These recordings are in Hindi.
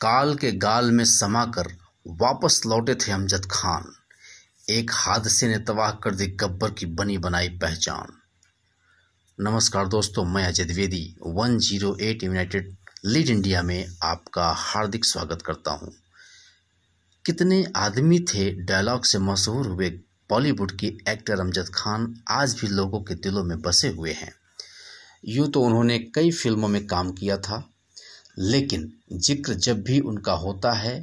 काल के गाल में समाकर वापस लौटे थे अमजद खान। एक हादसे ने तबाह कर दी गब्बर की बनी बनाई पहचान। नमस्कार दोस्तों, मैं Ajay Dwivedi 108 united lead India में आपका हार्दिक स्वागत करता हूँ। कितने आदमी थे डायलॉग से मशहूर हुए बॉलीवुड की एक्टर अमजद खान, आज भी लोगों के दिलों में बसे हुए हैं। यूँ तो उन्होंने कई फ़िल्मों में काम किया था लेकिन ज़िक्र जब भी उनका होता है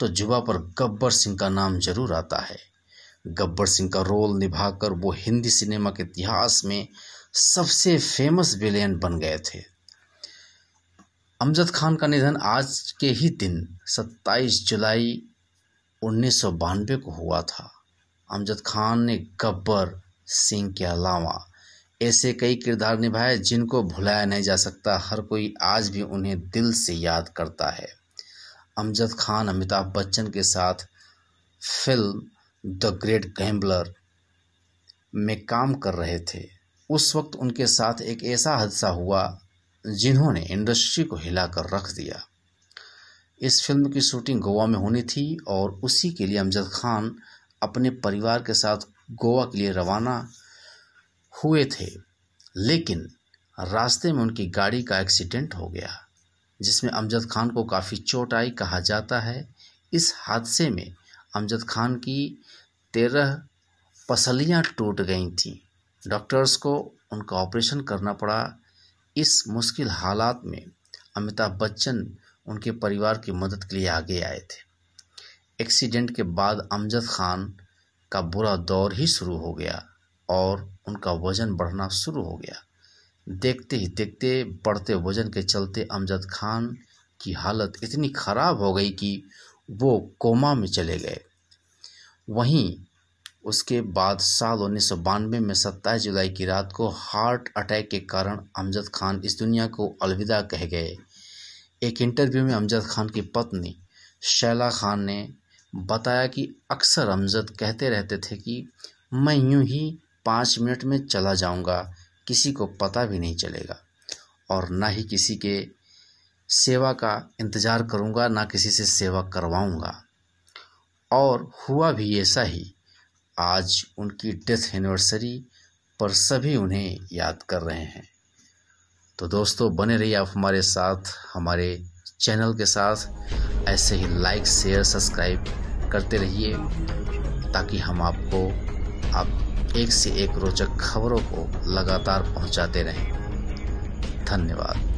तो जुबा पर गब्बर सिंह का नाम ज़रूर आता है। गब्बर सिंह का रोल निभाकर वो हिंदी सिनेमा के इतिहास में सबसे फ़ेमस विलेन बन गए थे। अमजद खान का निधन आज के ही दिन 27 जुलाई उन्नीस सौ बानबे को हुआ था। अमजद खान ने गब्बर सिंह के अलावा ऐसे कई किरदार निभाए जिनको भुलाया नहीं जा सकता। हर कोई आज भी उन्हें दिल से याद करता है। अमजद खान, अमिताभ बच्चन के साथ फ़िल्म द ग्रेट गैम्बलर में काम कर रहे थे। उस वक्त उनके साथ एक ऐसा हादसा हुआ जिन्होंने इंडस्ट्री को हिलाकर रख दिया। इस फ़िल्म की शूटिंग गोवा में होनी थी और उसी के लिए अमजद खान अपने परिवार के साथ गोवा के लिए रवाना हुए थे, लेकिन रास्ते में उनकी गाड़ी का एक्सीडेंट हो गया, जिसमें अमजद खान को काफ़ी चोट आई कहा जाता है। इस हादसे में अमजद खान की तेरह पसलियाँ टूट गई थीं। डॉक्टर्स को उनका ऑपरेशन करना पड़ा। इस मुश्किल हालात में अमिताभ बच्चन उनके परिवार की मदद के लिए आगे आए थे। एक्सीडेंट के बाद अमजद खान का बुरा दौर ही शुरू हो गया। और उनका वज़न बढ़ना शुरू हो गया। देखते ही देखते बढ़ते वज़न के चलते अमजद खान की हालत इतनी ख़राब हो गई कि वो कोमा में चले गए। वहीं उसके बाद साल उन्नीस सौ बानवे में सत्ताईस जुलाई की रात को हार्ट अटैक के कारण अमजद खान इस दुनिया को अलविदा कह गए। एक इंटरव्यू में अमजद खान की पत्नी शैला खान ने बताया कि अक्सर अमजद कहते रहते थे कि, मैं यूँ ही पाँच मिनट में चला जाऊँगा, किसी को पता भी नहीं चलेगा। और ना ही किसी के सेवा का इंतज़ार करूँगा, ना किसी से सेवा करवाऊँगा। और हुआ भी ऐसा ही, आज उनकी डेथ एनिवर्सरी पर सभी उन्हें याद कर रहे हैं। तो दोस्तों, बने रहिए आप हमारे साथ, हमारे चैनल के साथ। ऐसे ही लाइक, शेयर, सब्सक्राइब करते रहिए, ताकि हम आपको, आप एक से एक रोचक खबरों को लगातार पहुंचाते रहें। धन्यवाद।